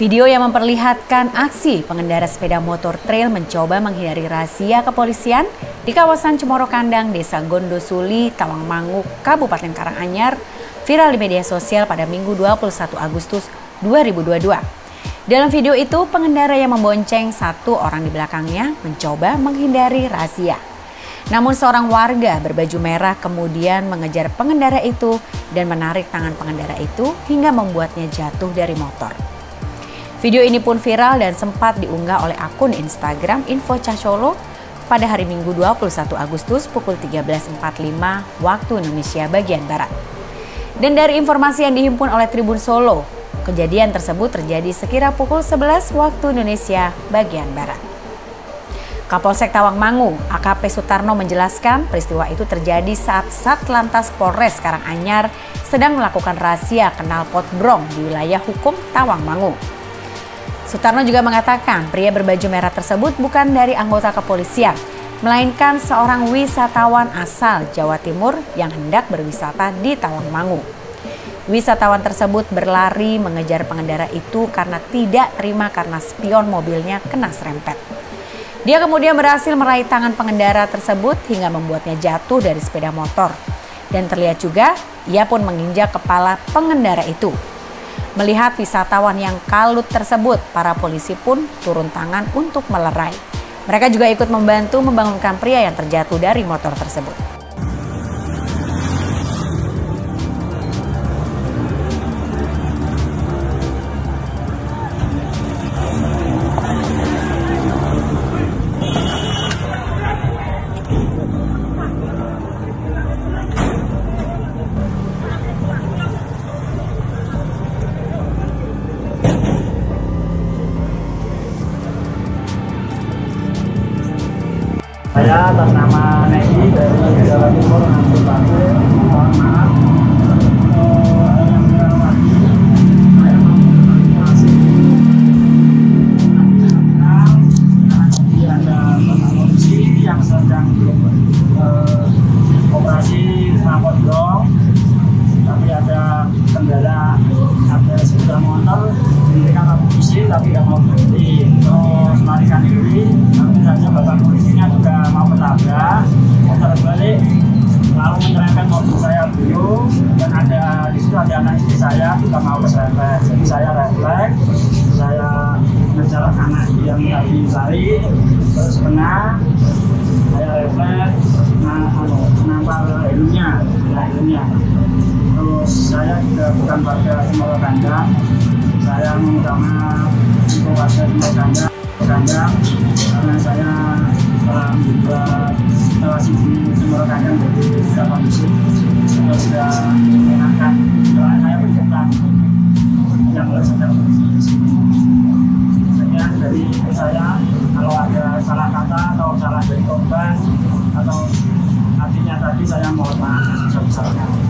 Video yang memperlihatkan aksi pengendara sepeda motor trail mencoba menghindari rahasia kepolisian di kawasan Cemoro Kandang, Desa Gondosuli, Tawangmangu, Kabupaten Karanganyar, viral di media sosial pada Minggu 21 Agustus 2022. Dalam video itu, pengendara yang membonceng satu orang di belakangnya mencoba menghindari rahasia. Namun seorang warga berbaju merah kemudian mengejar pengendara itu dan menarik tangan pengendara itu hingga membuatnya jatuh dari motor. Video ini pun viral dan sempat diunggah oleh akun Instagram Info Cahsolo pada hari Minggu 21 Agustus pukul 13.45 waktu Indonesia bagian Barat. Dan dari informasi yang dihimpun oleh Tribun Solo, kejadian tersebut terjadi sekira pukul 11 waktu Indonesia bagian Barat. Kapolsek Tawangmangu, AKP Sutarno menjelaskan peristiwa itu terjadi saat Satlantas Polres Karanganyar sedang melakukan rahasia kenal pot brong di wilayah hukum Tawangmangu. Sutarno juga mengatakan pria berbaju merah tersebut bukan dari anggota kepolisian, melainkan seorang wisatawan asal Jawa Timur yang hendak berwisata di Tawangmangu. Wisatawan tersebut berlari mengejar pengendara itu karena tidak terima karena spion mobilnya kena serempet. Dia kemudian berhasil meraih tangan pengendara tersebut hingga membuatnya jatuh dari sepeda motor. Dan terlihat juga ia pun menginjak kepala pengendara itu. Melihat wisatawan yang kalut tersebut, para polisi pun turun tangan untuk melerai. Mereka juga ikut membantu membangunkan pria yang terjatuh dari motor tersebut. Saya atas nama Neki dari Jawa Timur Angkut Pasir, mohon maaf. tapi tidak mau berhenti melarikan diri saja polisinya juga juga mau keserempet jadi saya refleks saya mengejar anak yang tadi lari terus kena saya refleks nah, anu, nampar helmnya nah helmnya terus saya juga bukan warga Timur Kandang saya meminta maaf untuk warga Timur Kandang Kandang karena saya telah membuat relasi di Timur Kandang jadi tidak kondusif saya sudah mengenakan doa saya bercetak yang sedang sekian dari saya kalau ada salah kata atau salah dari korban atau artinya tadi saya mohon maaf sebesar-besarnya